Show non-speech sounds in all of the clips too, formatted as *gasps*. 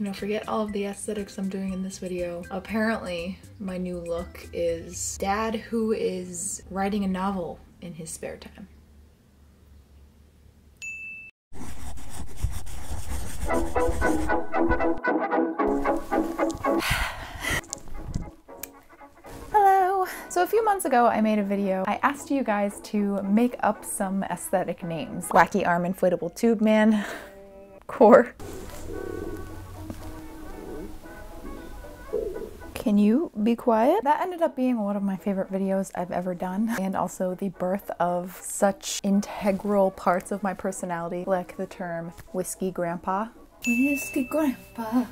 You know, forget all of the aesthetics I'm doing in this video. Apparently, my new look is dad who is writing a novel in his spare time. Hello! So a few months ago I made a video. I asked you guys to make up some aesthetic names. Wacky arm inflatable tube man, *laughs* core. Can you be quiet? That ended up being one of my favorite videos I've ever done and also the birth of such integral parts of my personality like the term whiskey grandpa. Whiskey grandpa.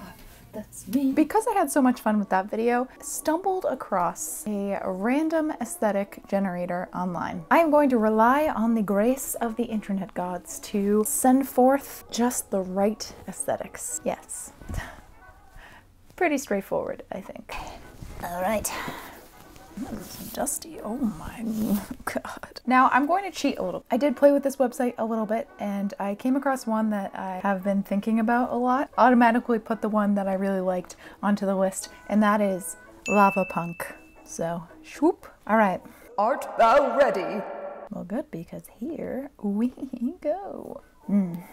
That's me. Because I had so much fun with that video, stumbled across a random aesthetic generator online. I am going to rely on the grace of the internet gods to send forth just the right aesthetics. Yes. Pretty straightforward, I think. All right. Dusty. Oh my *laughs* god. Now I'm going to cheat a little. I did play with this website a little bit and I came across one that I have been thinking about a lot. Automatically put the one that I really liked onto the list and that is Lava Punk. So, swoop. All right. Art thou ready? Well, good because here we *laughs* go. Mm.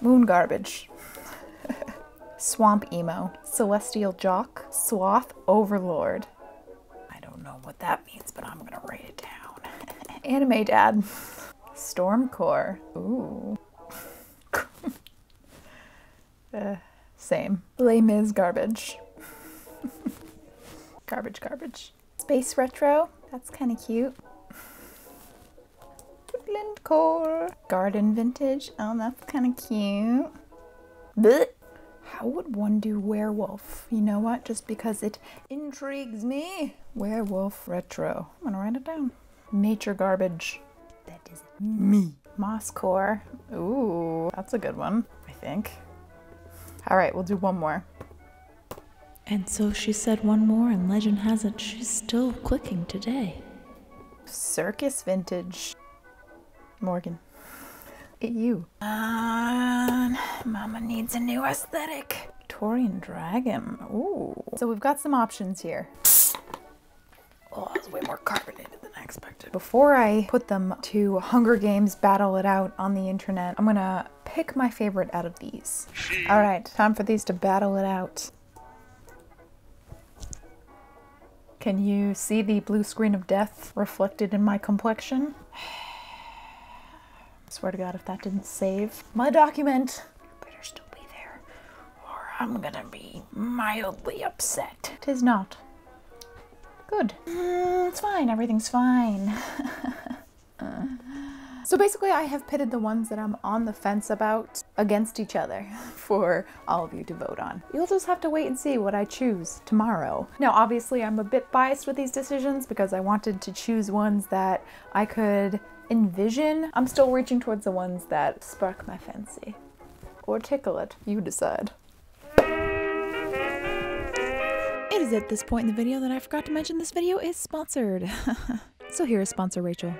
Moon garbage. Swamp Emo, Celestial Jock, Sloth Overlord. I don't know what that means, but I'm gonna write it down. *laughs* Anime Dad, Stormcore. Ooh. *laughs* uh, same. Les Mis Garbage. *laughs* garbage, garbage. Space Retro, that's kind of cute. Woodland Core. Garden Vintage, oh that's kind of cute. Blech. How would one do werewolf? You know what? Just because it intrigues me. Werewolf retro. I'm gonna write it down. Nature garbage. That is mm. me. Moss core. Ooh, that's a good one, I think. All right, we'll do one more. And so she said one more, and legend has it she's still clicking today. Circus vintage. Morgan you. Uh, Mama needs a new aesthetic. Victorian dragon. Ooh. So we've got some options here. Oh, it's way more carbonated than I expected. Before I put them to Hunger Games battle it out on the internet, I'm gonna pick my favorite out of these. All right, time for these to battle it out. Can you see the blue screen of death reflected in my complexion? *sighs* *sighs* *sighs* Swear to God, if that didn't save my document, better still be there, or I'm gonna be mildly upset. Tis not. Good. Mm, it's fine. Everything's fine. *laughs* So basically I have pitted the ones that I'm on the fence about against each other *laughs* for all of you to vote on. You'll just have to wait and see what I choose tomorrow. Now obviously I'm a bit biased with these decisions because I wanted to choose ones that I could envision, I'm still reaching towards the ones that spark my fancy. Or tickle it, you decide. It is at this point in the video that I forgot to mention this video is sponsored. *laughs* so here is sponsor Rachel.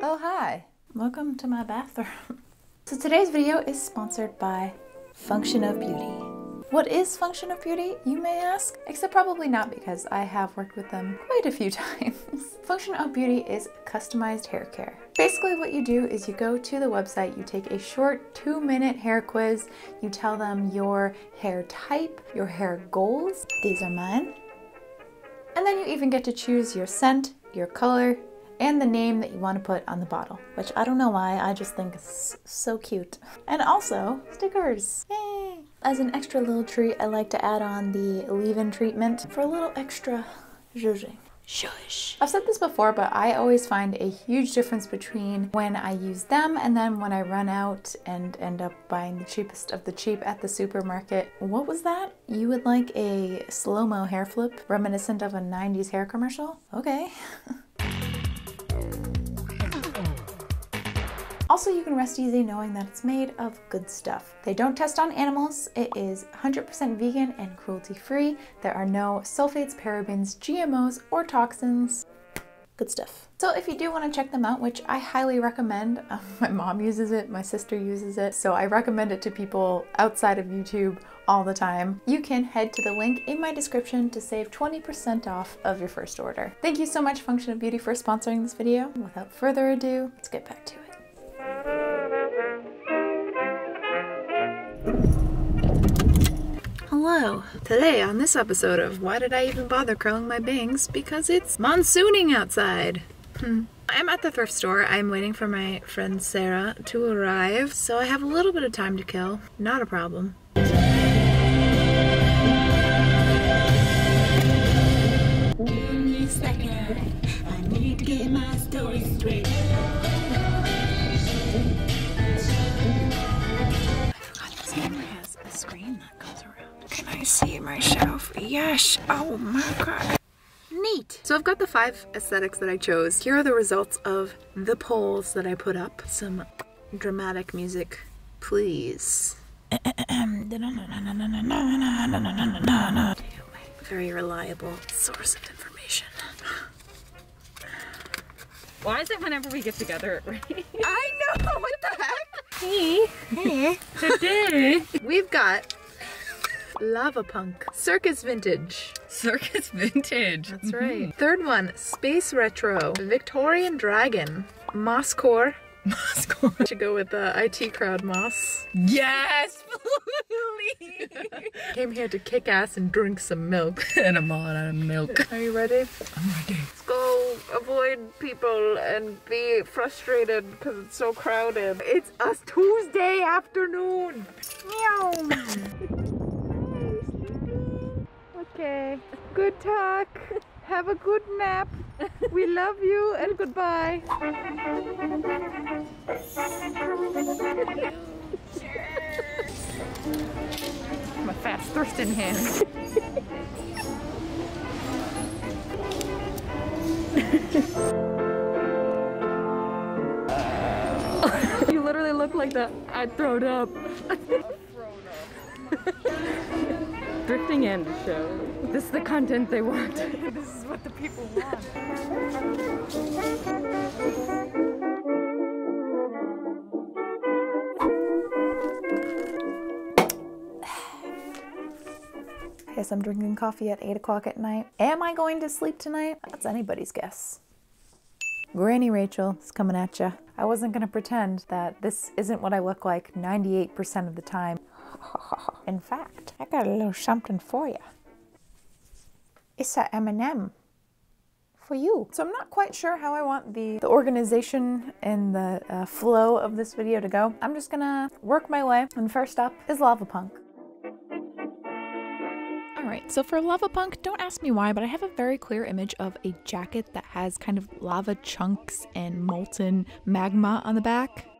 Oh hi, welcome to my bathroom. *laughs* so today's video is sponsored by Function of Beauty. What is Function of Beauty, you may ask? Except probably not because I have worked with them quite a few *laughs* times. Function of Beauty is customized hair care. Basically what you do is you go to the website, you take a short two minute hair quiz, you tell them your hair type, your hair goals, these are mine, and then you even get to choose your scent, your color, and the name that you want to put on the bottle, which I don't know why, I just think is so cute. And also stickers. Yay! As an extra little treat, I like to add on the leave-in treatment for a little extra zhuzhing. Shush. I've said this before, but I always find a huge difference between when I use them and then when I run out and end up buying the cheapest of the cheap at the supermarket. What was that? You would like a slow-mo hair flip reminiscent of a 90s hair commercial? Okay. *laughs* Also, you can rest easy knowing that it's made of good stuff. They don't test on animals, it is 100% vegan and cruelty free. There are no sulfates, parabens, GMOs, or toxins. Good stuff. So if you do want to check them out, which I highly recommend, um, *laughs* my mom uses it, my sister uses it, so I recommend it to people outside of YouTube all the time, you can head to the link in my description to save 20% off of your first order. Thank you so much Function of Beauty for sponsoring this video. Without further ado, let's get back to it. Hello. Today on this episode of Why Did I Even Bother Curling My Bangs? Because it's monsooning outside. Hmm. I'm at the thrift store. I'm waiting for my friend Sarah to arrive, so I have a little bit of time to kill. Not a problem. I see my shelf? Yes. Oh my god. Neat. So I've got the five aesthetics that I chose. Here are the results of the polls that I put up. Some dramatic music, please. *clears throat* Very reliable source of information. Why is it whenever we get together *laughs* it rains? I know! What the heck? *laughs* Hey. Hey. Today. *laughs* We've got Lava Punk. Circus Vintage. Circus Vintage. That's right. Mm-hmm. Third one, Space Retro. Victorian Dragon. Mosscore. *laughs* Mosscore. Should go with uh, the IT crowd Moss. Yes, *laughs* please. Came here to kick ass and drink some milk. *laughs* and I'm all out of milk. Are you ready? I'm ready. Let's go avoid people and be frustrated because it's so crowded. It's a Tuesday afternoon. Meow. Okay. Good talk. Have a good nap. We love you and goodbye. My fast thirsting hand. You literally look like that. I throwed up. *laughs* Drifting end show. This is the content they want. *laughs* this is what the people want. *sighs* Guess I'm drinking coffee at 8 o'clock at night. Am I going to sleep tonight? That's anybody's guess. Granny Rachel is coming at ya. I wasn't gonna pretend that this isn't what I look like 98% of the time. *laughs* In fact, I got a little something for you. It's a M&M for you. So I'm not quite sure how I want the, the organization and the uh, flow of this video to go. I'm just gonna work my way. And first up is Lava Punk. Alright, so for Lava Punk, don't ask me why, but I have a very clear image of a jacket that has kind of lava chunks and molten magma on the back.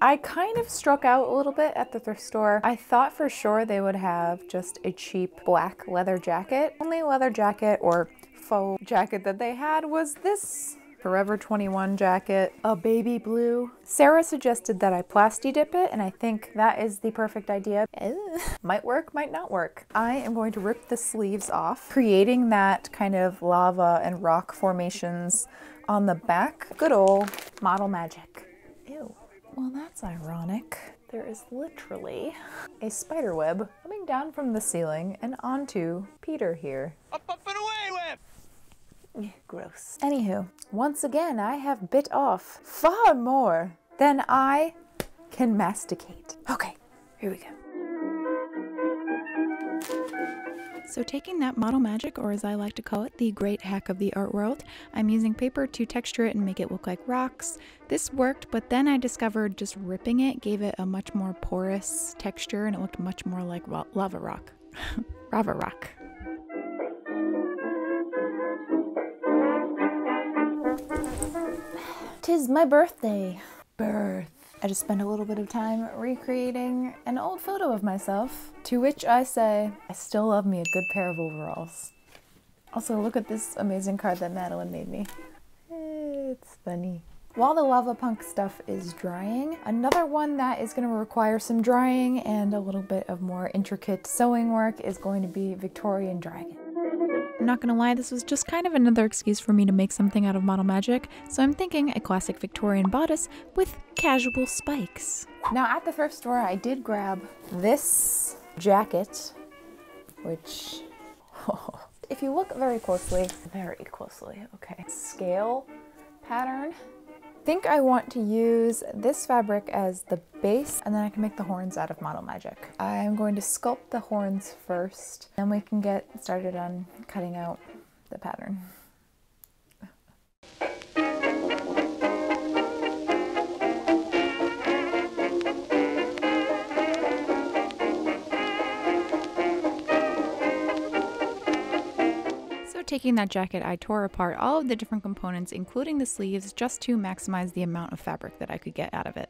I kind of struck out a little bit at the thrift store. I thought for sure they would have just a cheap black leather jacket. Only leather jacket or faux jacket that they had was this Forever 21 jacket, a baby blue. Sarah suggested that I plasti dip it, and I think that is the perfect idea. Eh, might work, might not work. I am going to rip the sleeves off, creating that kind of lava and rock formations on the back. Good old model magic. Ew. Well, that's ironic. There is literally a spider web coming down from the ceiling and onto Peter here. Up, up, and away with! *laughs* Gross. Anywho, once again, I have bit off far more than I can masticate. Okay, here we go. So taking that model magic, or as I like to call it, the great hack of the art world, I'm using paper to texture it and make it look like rocks. This worked, but then I discovered just ripping it gave it a much more porous texture and it looked much more like lava rock. *laughs* lava rock. Tis my birthday. Birth. I just spent a little bit of time recreating an old photo of myself, to which I say, I still love me a good pair of overalls. Also, look at this amazing card that Madeline made me. It's funny. While the lava punk stuff is drying, another one that is going to require some drying and a little bit of more intricate sewing work is going to be Victorian Dragon. Not gonna lie, this was just kind of another excuse for me to make something out of model magic, so I'm thinking a classic Victorian bodice with casual spikes. Now at the thrift store, I did grab this jacket, which, *laughs* if you look very closely, very closely, okay, scale pattern. I think I want to use this fabric as the base and then I can make the horns out of Model Magic. I'm going to sculpt the horns first, then we can get started on cutting out the pattern. Taking that jacket, I tore apart all of the different components, including the sleeves, just to maximize the amount of fabric that I could get out of it.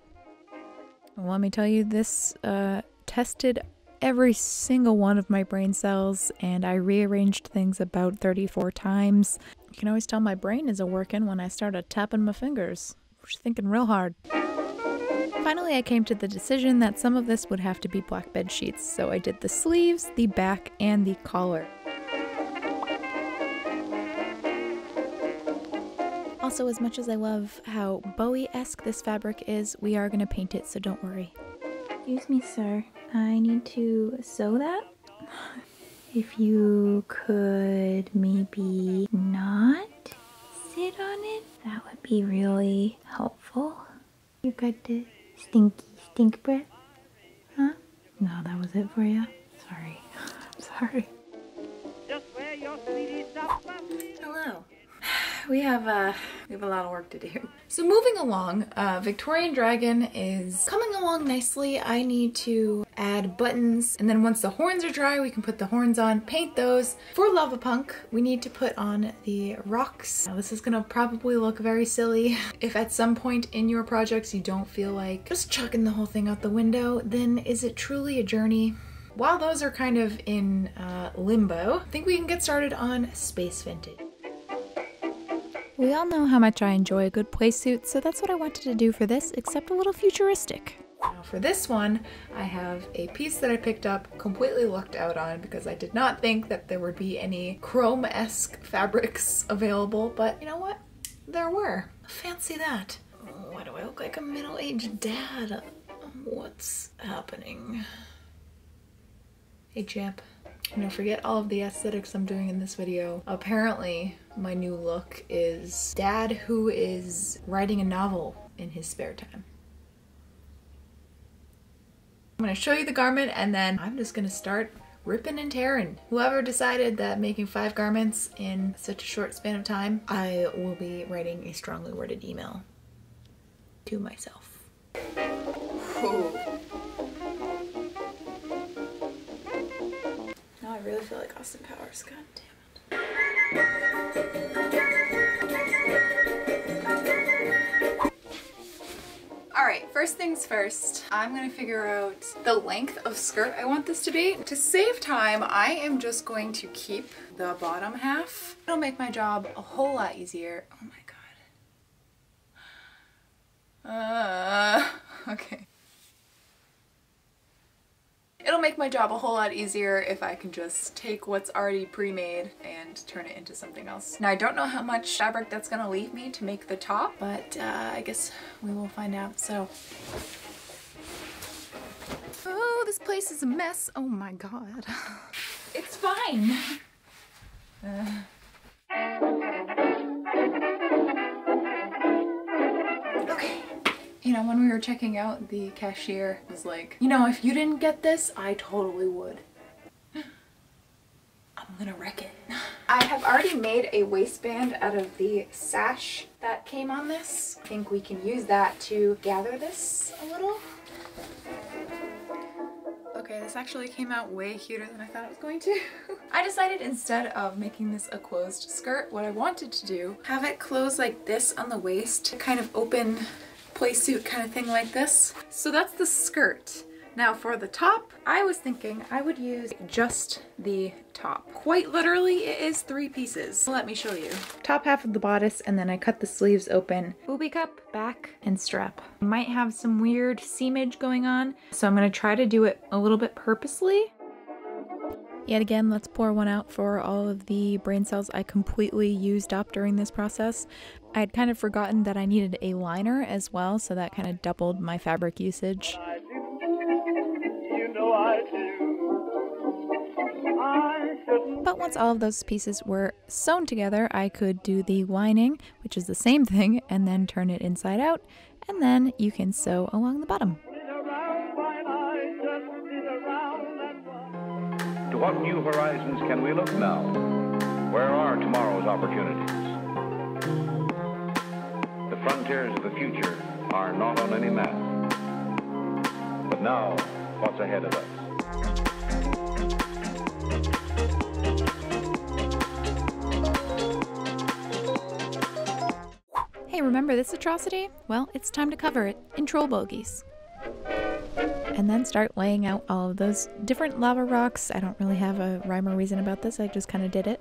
Well, let me tell you, this uh, tested every single one of my brain cells, and I rearranged things about 34 times. You can always tell my brain is a working when I started tapping my fingers. Just thinking real hard. Finally, I came to the decision that some of this would have to be black bed sheets, so I did the sleeves, the back, and the collar. Also, as much as I love how Bowie-esque this fabric is, we are going to paint it, so don't worry. Excuse me, sir. I need to sew that. *sighs* If you could maybe not sit on it, that would be really helpful. You got the stinky stink breath? Huh? No, that was it for you? Sorry. *laughs* I'm sorry. We have uh, we have a lot of work to do. So moving along, uh, Victorian Dragon is coming along nicely. I need to add buttons and then once the horns are dry we can put the horns on, paint those. For Lava Punk we need to put on the rocks. Now this is gonna probably look very silly. *laughs* If at some point in your projects you don't feel like just chucking the whole thing out the window, then is it truly a journey? While those are kind of in uh, limbo, I think we can get started on Space Vintage. We all know how much I enjoy a good suit, so that's what I wanted to do for this, except a little futuristic. Now for this one, I have a piece that I picked up, completely lucked out on because I did not think that there would be any chrome-esque fabrics available, but you know what? There were. Fancy that. why do I look like a middle-aged dad? What's happening? Hey, champ. You know, forget all of the aesthetics I'm doing in this video. Apparently, my new look is dad who is writing a novel in his spare time. I'm gonna show you the garment and then I'm just gonna start ripping and tearing. Whoever decided that making five garments in such a short span of time, I will be writing a strongly worded email to myself. Now really feel like Austin Powers, god damn it. Alright, first things first, I'm gonna figure out the length of skirt I want this to be. To save time, I am just going to keep the bottom half. It'll make my job a whole lot easier. Oh my god. Uh, *laughs* okay. It'll make my job a whole lot easier if I can just take what's already pre-made and turn it into something else. Now I don't know how much fabric that's gonna leave me to make the top, but uh, I guess we will find out. So, oh, this place is a mess. Oh my god. *laughs* It's fine. Uh. *laughs* you know, when we were checking out, the cashier was like, you know, if you didn't get this, I totally would. *gasps* I'm gonna wreck it. *laughs* I have already made a waistband out of the sash that came on this. I think we can use that to gather this a little. Okay, this actually came out way cuter than I thought it was going to. *laughs* I decided instead of making this a closed skirt, what I wanted to do, have it close like this on the waist, kind of open play suit kind of thing like this. So that's the skirt. Now for the top, I was thinking I would use just the top. Quite literally, it is three pieces. Let me show you. Top half of the bodice, and then I cut the sleeves open. Booby cup, back, and strap. Might have some weird seamage going on, so I'm gonna try to do it a little bit purposely. Yet again, let's pour one out for all of the brain cells I completely used up during this process. I had kind of forgotten that I needed a liner as well, so that kind of doubled my fabric usage. But once all of those pieces were sewn together, I could do the lining, which is the same thing, and then turn it inside out, and then you can sew along the bottom. What new horizons can we look now? Where are tomorrow's opportunities? The frontiers of the future are not on any map. But now, what's ahead of us? Hey, remember this atrocity? Well, it's time to cover it in troll bogies. And then start laying out all of those different lava rocks. I don't really have a rhyme or reason about this, I just kind of did it.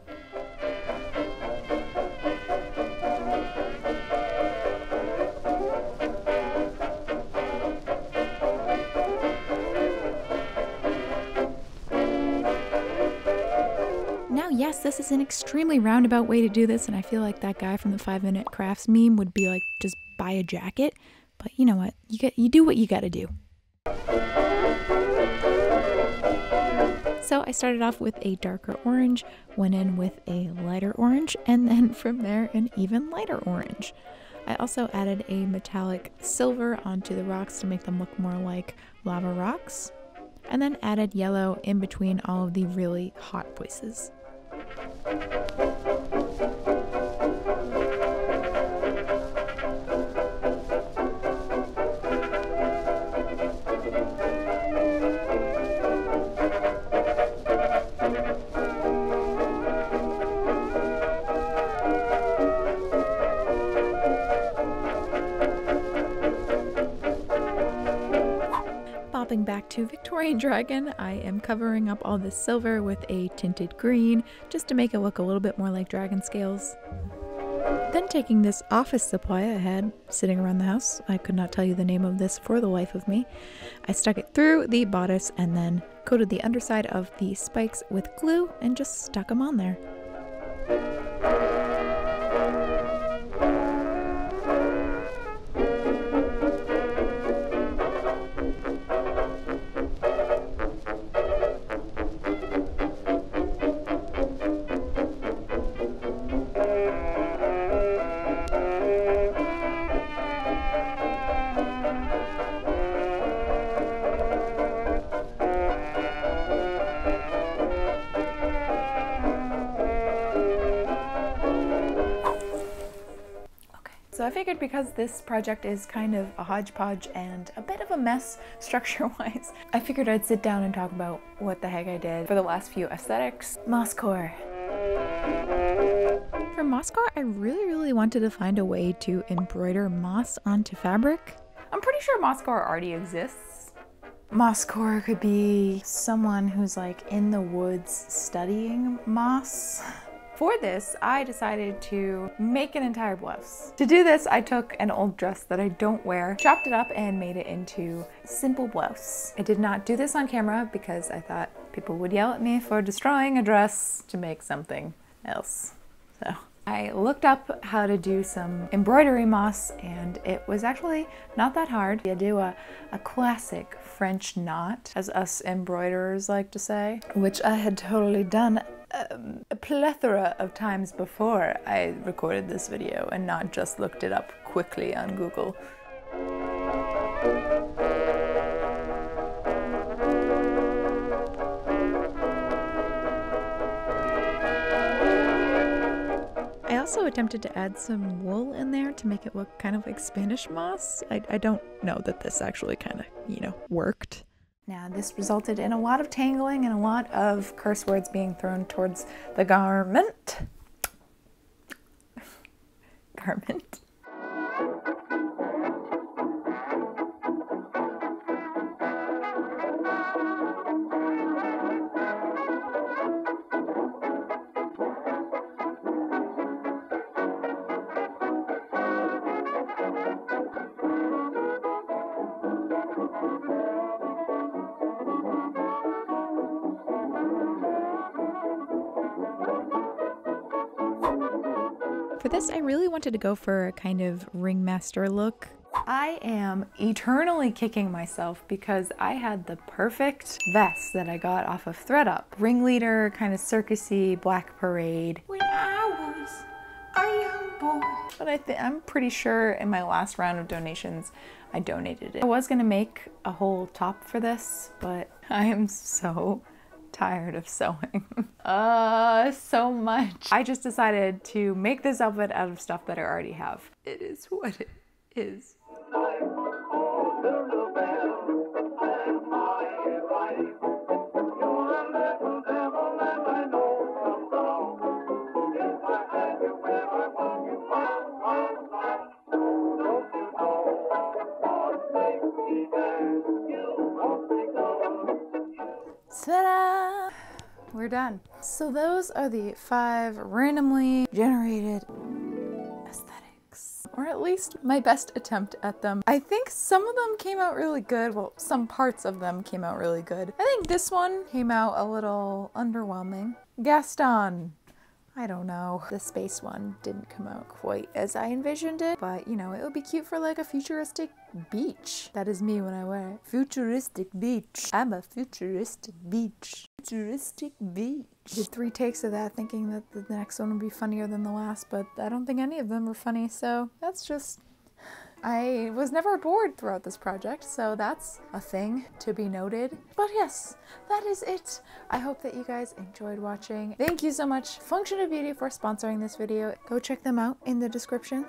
Now, yes, this is an extremely roundabout way to do this, and I feel like that guy from the five minute crafts meme would be like, just buy a jacket. But you know what? You get you do what you gotta do. So I started off with a darker orange, went in with a lighter orange, and then *laughs* from there an even lighter orange. I also added a metallic silver onto the rocks to make them look more like lava rocks, and then added yellow in between all of the really hot places. To Victorian Dragon, I am covering up all this silver with a tinted green just to make it look a little bit more like dragon scales. Then taking this office supply I had sitting around the house, I could not tell you the name of this for the life of me, I stuck it through the bodice and then coated the underside of the spikes with glue and just stuck them on there. This project is kind of a hodgepodge and a bit of a mess *laughs* structure-wise, I figured I'd sit down and talk about what the heck I did for the last few aesthetics. Mosscore. For Mosscore, I really, really wanted to find a way to embroider moss onto fabric. I'm pretty sure Mosscore already exists. Mosscore could be someone who's like in the woods studying moss. *laughs* For this, I decided to make an entire blouse. To do this, I took an old dress that I don't wear, chopped it up, and made it into simple blouse. I did not do this on camera because I thought people would yell at me for destroying a dress to make something else. So I looked up how to do some embroidery moss and it was actually not that hard. You do a, a classic French knot, as us embroiderers like to say, which I had totally done a plethora of times before I recorded this video and not just looked it up quickly on Google. I also attempted to add some wool in there to make it look kind of like Spanish moss. I, I don't know that this actually kind of, you know, worked. Now, this resulted in a lot of tangling and a lot of curse words being thrown towards the garment. *laughs* garment. Really wanted to go for a kind of ringmaster look. I am eternally kicking myself because I had the perfect vest that I got off of ThredUp. Ringleader, kind of circusy, black parade. When I was a young boy. But I think I'm pretty sure in my last round of donations, I donated it. I was gonna make a whole top for this, but *laughs* I am so tired of sewing. *laughs* uh, so much. I just decided to make this outfit out of stuff that I already have. It is what it is. We're done. So those are the five randomly generated aesthetics, or at least my best attempt at them. I think some of them came out really good. Well, some parts of them came out really good. I think this one came out a little underwhelming. Gaston. I don't know. The space one didn't come out quite as I envisioned it, but you know, it would be cute for like a futuristic beach. That is me when I wear it. Futuristic beach. I'm a futuristic beach. Futuristic beach. Did three takes of that thinking that the next one would be funnier than the last, but I don't think any of them were funny, so that's just I was never bored throughout this project, so that's a thing to be noted. But yes, that is it. I hope that you guys enjoyed watching. Thank you so much, Function of Beauty, for sponsoring this video. Go check them out in the description.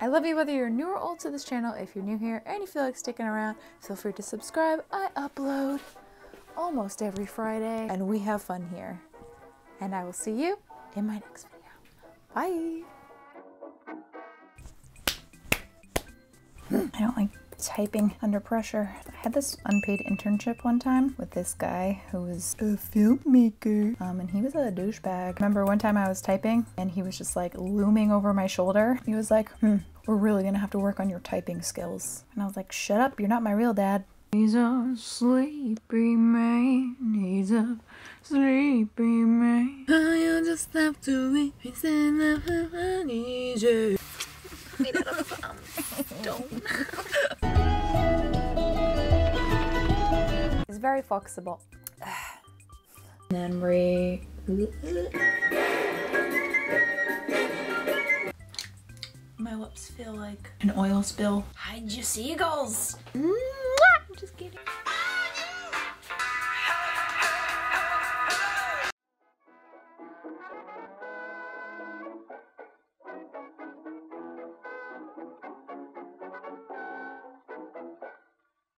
I love you whether you're new or old to this channel. If you're new here and you feel like sticking around, feel free to subscribe. I upload almost every Friday, and we have fun here. And I will see you in my next video. Bye! I don't like typing under pressure. I had this unpaid internship one time with this guy who was a filmmaker, um, and he was a douchebag. Remember one time I was typing and he was just like looming over my shoulder. He was like, hmm, we're really gonna have to work on your typing skills. And I was like, shut up, you're not my real dad. He's a sleepy man, he's a sleepy man. I just have to be He said I have an easier. It's very flexible. Memory. My lips feel like an oil spill. Hide your seagulls. Mm. I'm just kidding.